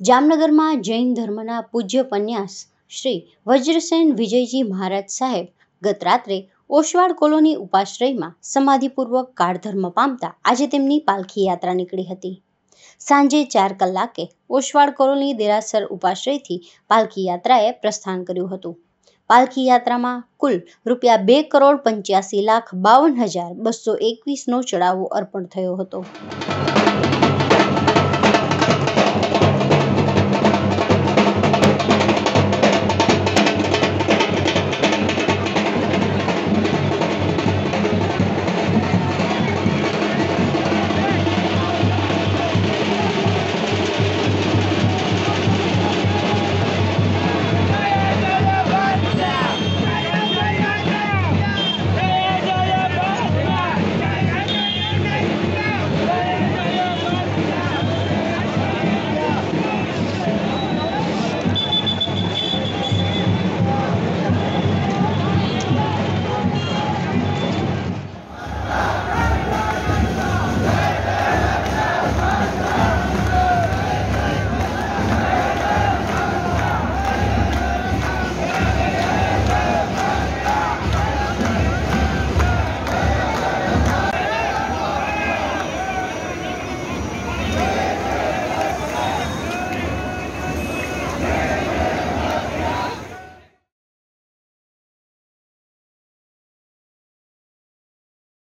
જામનગરમાં જૈન ધર્મના પૂજ્ય પન્યાસ શ્રી વજ્રસેન વિજયજી મહારાજ સાહેબ ગત રાત્રે ઓશવાડ કોલોની ઉપાશ્રયમાં સમાધિપૂર્વક કાળધર્મ પામતા આજે તેમની પાલખી યાત્રા નીકળી હતી. સાંજે ચાર કલાકે ઓશવાડ કોલોની દેરાસર ઉપાશ્રયથી પાલખી યાત્રાએ પ્રસ્થાન કર્યું હતું. પાલખી યાત્રામાં કુલ રૂપિયા બે કરોડ પંચ્યાસી લાખ બાવન હજાર બસો એકવીસનો ચડાવો અર્પણ થયો હતો.